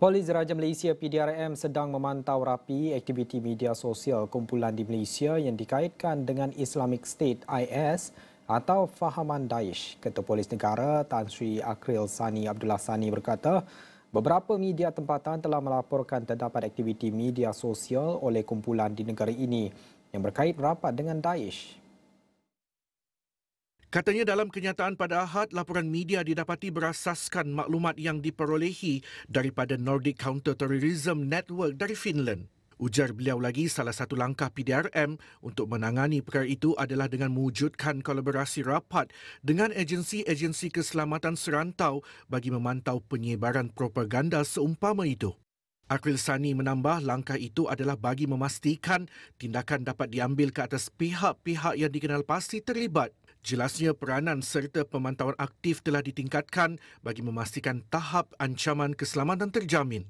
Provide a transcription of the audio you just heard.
Polis Raja Malaysia PDRM sedang memantau rapi aktiviti media sosial kumpulan di Malaysia yang dikaitkan dengan Islamic State IS atau fahaman Daesh. Ketua Polis Negara Tan Sri Akril Sani Abdullah Sani berkata, beberapa media tempatan telah melaporkan terdapat aktiviti media sosial oleh kumpulan di negara ini yang berkait rapat dengan Daesh. Katanya dalam kenyataan pada Ahad, laporan media didapati berasaskan maklumat yang diperolehi daripada Nordic Counter-Terrorism Network dari Finland. Ujar beliau lagi salah satu langkah PDRM untuk menangani perkara itu adalah dengan mewujudkan kolaborasi rapat dengan agensi-agensi keselamatan serantau bagi memantau penyebaran propaganda seumpama itu. Akril Sani menambah langkah itu adalah bagi memastikan tindakan dapat diambil ke atas pihak-pihak yang dikenal pasti terlibat Jelasnya peranan serta pemantauan aktif telah ditingkatkan bagi memastikan tahap ancaman keselamatan terjamin.